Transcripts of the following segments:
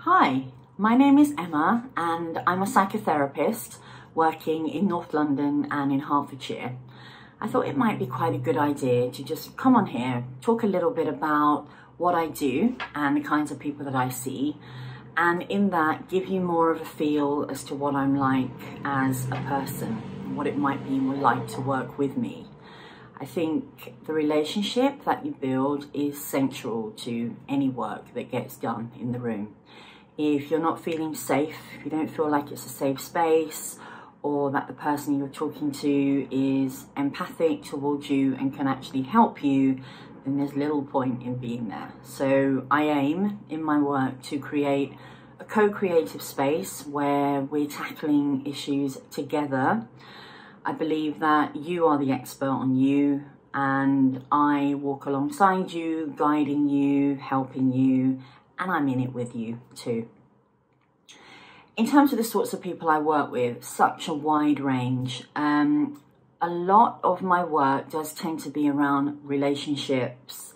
Hi, my name is Emma and I'm a psychotherapist working in North London and in Hertfordshire. I thought it might be quite a good idea to just come on here, talk a little bit about what I do and the kinds of people that I see and in that give you more of a feel as to what I'm like as a person, what it might be like to work with me. I think the relationship that you build is central to any work that gets done in the room. If you're not feeling safe, if you don't feel like it's a safe space, or that the person you're talking to is empathic towards you and can actually help you, then there's little point in being there. So I aim in my work to create a co-creative space where we're tackling issues together I believe that you are the expert on you and I walk alongside you, guiding you, helping you, and I'm in it with you too. In terms of the sorts of people I work with, such a wide range. Um, a lot of my work does tend to be around relationships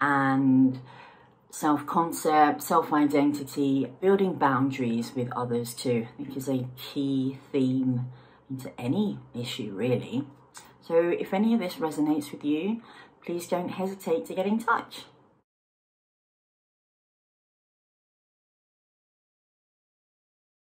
and self-concept, self-identity, building boundaries with others too, I think is a key theme into any issue really. So if any of this resonates with you, please don't hesitate to get in touch.